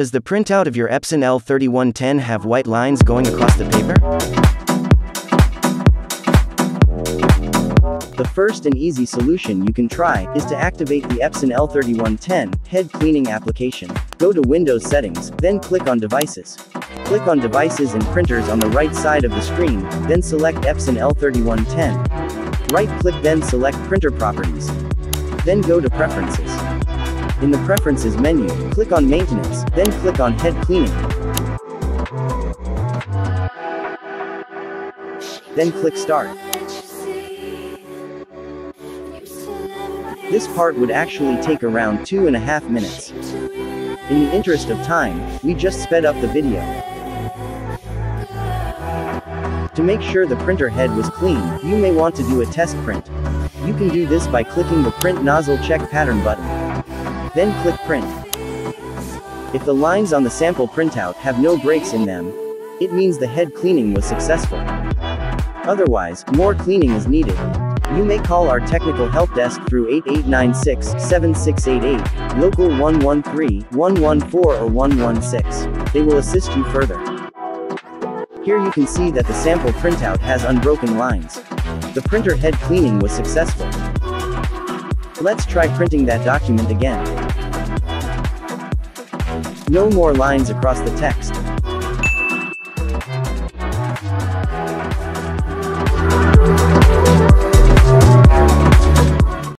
Does the printout of your Epson L3110 have white lines going across the paper? The first and easy solution you can try is to activate the Epson L3110 head cleaning application. Go to Windows Settings, then click on Devices. Click on Devices and Printers on the right side of the screen, then select Epson L3110. Right-click then select Printer Properties. Then go to Preferences. In the Preferences menu, click on Maintenance, then click on Head Cleaning. Then click Start. This part would actually take around two and a half minutes. In the interest of time, we just sped up the video. To make sure the printer head was clean, you may want to do a test print. You can do this by clicking the Print Nozzle Check Pattern button. Then click Print. If the lines on the sample printout have no breaks in them, it means the head cleaning was successful. Otherwise, more cleaning is needed. You may call our technical help desk through 8896-7688, local 113, 114 or 116. They will assist you further. Here you can see that the sample printout has unbroken lines. The printer head cleaning was successful. Let's try printing that document again. No more lines across the text.